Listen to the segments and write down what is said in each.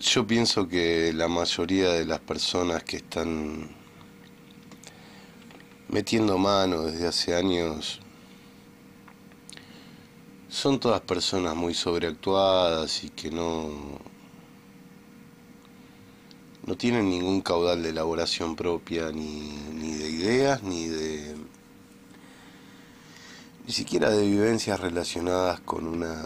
Yo pienso que la mayoría de las personas que están metiendo mano desde hace años son todas personas muy sobreactuadas y que no no tienen ningún caudal de elaboración propia ni, ni de ideas ni de ni siquiera de vivencias relacionadas con una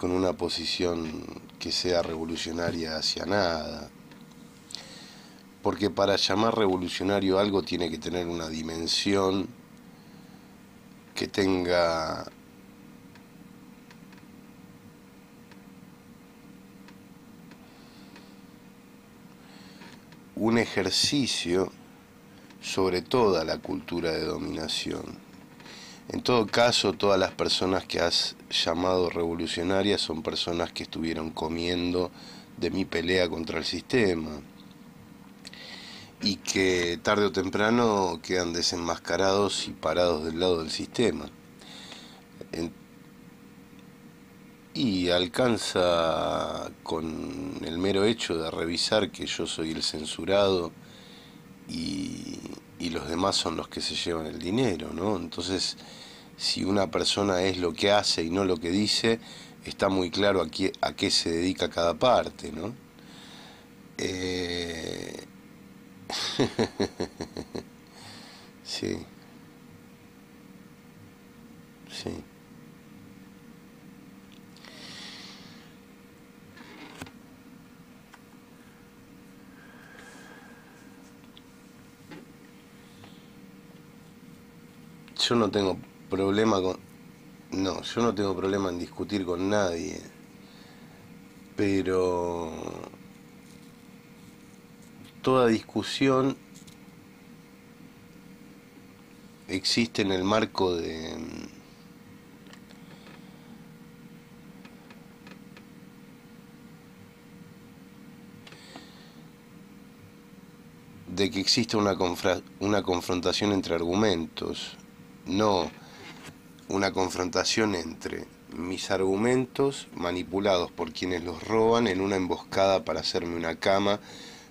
con una posición que sea revolucionaria hacia nada. Porque para llamar revolucionario algo tiene que tener una dimensión que tenga un ejercicio sobre toda la cultura de dominación. En todo caso, todas las personas que has llamado revolucionarias son personas que estuvieron comiendo de mi pelea contra el sistema y que tarde o temprano quedan desenmascarados y parados del lado del sistema. y alcanza con el mero hecho de revisar que yo soy el censurado y, y los demás son los que se llevan el dinero, ¿no? Entonces, si una persona es lo que hace y no lo que dice, está muy claro a qué, a qué se dedica cada parte, ¿no? Eh... sí. Sí. Yo no tengo problema con... No, yo no tengo problema en discutir con nadie, pero toda discusión existe en el marco de de que existe una, una confrontación entre argumentos, no una confrontación entre mis argumentos manipulados por quienes los roban en una emboscada para hacerme una cama,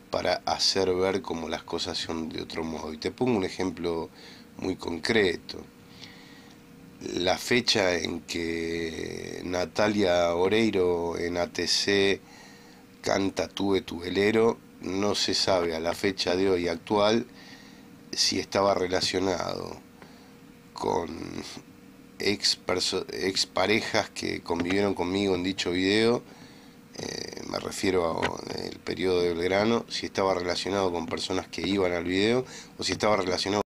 para hacer ver cómo las cosas son de otro modo. Y te pongo un ejemplo muy concreto. La fecha en que Natalia Oreiro en ATC canta Tuve tu velero, no se sabe a la fecha de hoy actual si estaba relacionado con ex, ex parejas que convivieron conmigo en dicho video, eh, me refiero al periodo de Belgrano, si estaba relacionado con personas que iban al video o si estaba relacionado